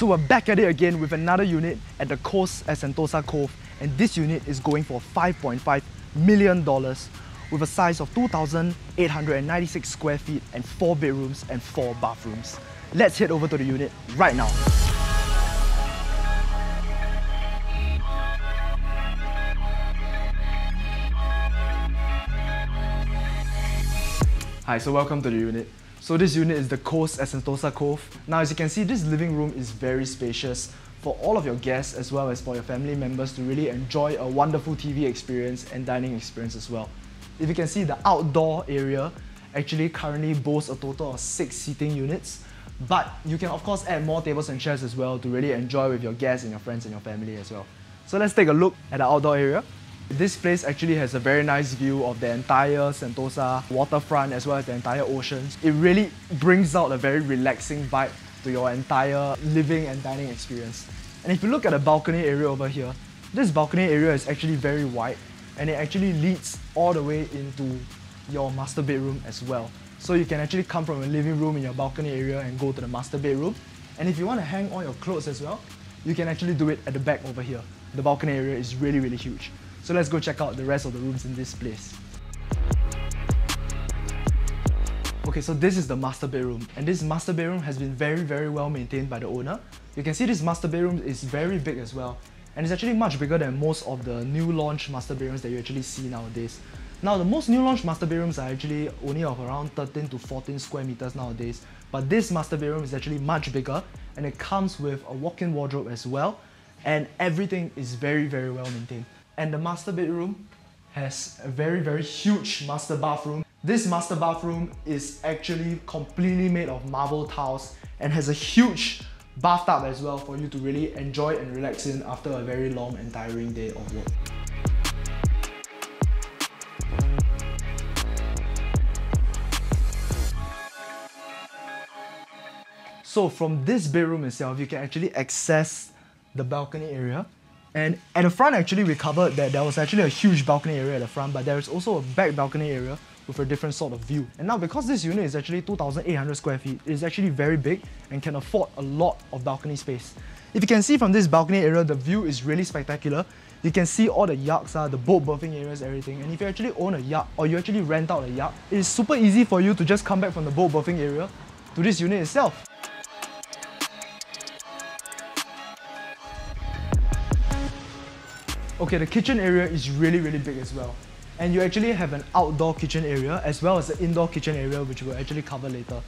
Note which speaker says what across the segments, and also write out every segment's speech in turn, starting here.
Speaker 1: So we're back at it again with another unit at the coast at Sentosa Cove and this unit is going for $5.5 million with a size of 2,896 square feet and 4 bedrooms and 4 bathrooms. Let's head over to the unit right now. Hi, so welcome to the unit. So this unit is the Coast at Sentosa Cove. Now as you can see, this living room is very spacious for all of your guests as well as for your family members to really enjoy a wonderful TV experience and dining experience as well. If you can see, the outdoor area actually currently boasts a total of six seating units, but you can of course add more tables and chairs as well to really enjoy with your guests and your friends and your family as well. So let's take a look at the outdoor area. This place actually has a very nice view of the entire Sentosa waterfront as well as the entire oceans. It really brings out a very relaxing vibe to your entire living and dining experience. And if you look at the balcony area over here, this balcony area is actually very wide and it actually leads all the way into your master bedroom as well. So you can actually come from a living room in your balcony area and go to the master bedroom. And if you want to hang all your clothes as well, you can actually do it at the back over here. The balcony area is really, really huge. So let's go check out the rest of the rooms in this place. Okay, so this is the master bedroom and this master bedroom has been very, very well maintained by the owner. You can see this master bedroom is very big as well and it's actually much bigger than most of the new launch master bedrooms that you actually see nowadays. Now, the most new launch master bedrooms are actually only of around 13 to 14 square meters nowadays, but this master bedroom is actually much bigger and it comes with a walk-in wardrobe as well and everything is very, very well maintained. And the master bedroom has a very, very huge master bathroom. This master bathroom is actually completely made of marble tiles and has a huge bathtub as well for you to really enjoy and relax in after a very long and tiring day of work. So from this bedroom itself, you can actually access the balcony area and at the front actually we covered that there was actually a huge balcony area at the front but there is also a back balcony area with a different sort of view. And now because this unit is actually 2,800 square feet, it is actually very big and can afford a lot of balcony space. If you can see from this balcony area, the view is really spectacular. You can see all the yachts, uh, the boat berthing areas, everything. And if you actually own a yacht or you actually rent out a yacht, it is super easy for you to just come back from the boat berthing area to this unit itself. Okay, the kitchen area is really, really big as well. And you actually have an outdoor kitchen area as well as an indoor kitchen area, which we'll actually cover later.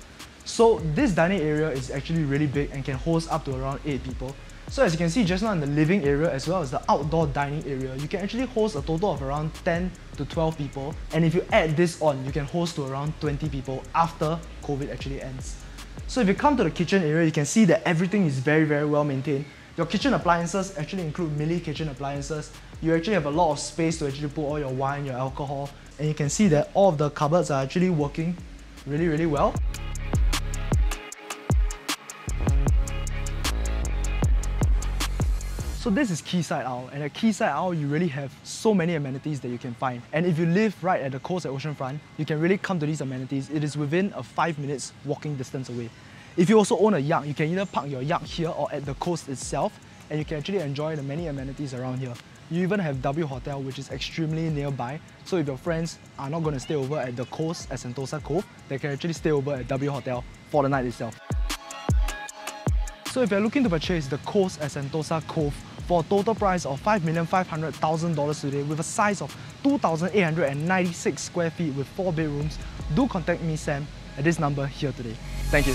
Speaker 1: So this dining area is actually really big and can host up to around 8 people. So as you can see just now in the living area as well as the outdoor dining area, you can actually host a total of around 10 to 12 people. And if you add this on, you can host to around 20 people after COVID actually ends. So if you come to the kitchen area, you can see that everything is very, very well maintained. Your kitchen appliances actually include mini kitchen appliances. You actually have a lot of space to actually put all your wine, your alcohol, and you can see that all of the cupboards are actually working really, really well. So this is Quayside Isle, and at Quayside Isle, you really have so many amenities that you can find. And if you live right at the coast at Oceanfront, you can really come to these amenities. It is within a five minutes walking distance away. If you also own a yacht, you can either park your yacht here or at the coast itself, and you can actually enjoy the many amenities around here. You even have W Hotel, which is extremely nearby. So if your friends are not going to stay over at the coast at Sentosa Cove, they can actually stay over at W Hotel for the night itself. So if you're looking to purchase the coast at Sentosa Cove for a total price of $5,500,000 today with a size of 2,896 square feet with 4 bedrooms, do contact me Sam at this number here today. Thank you.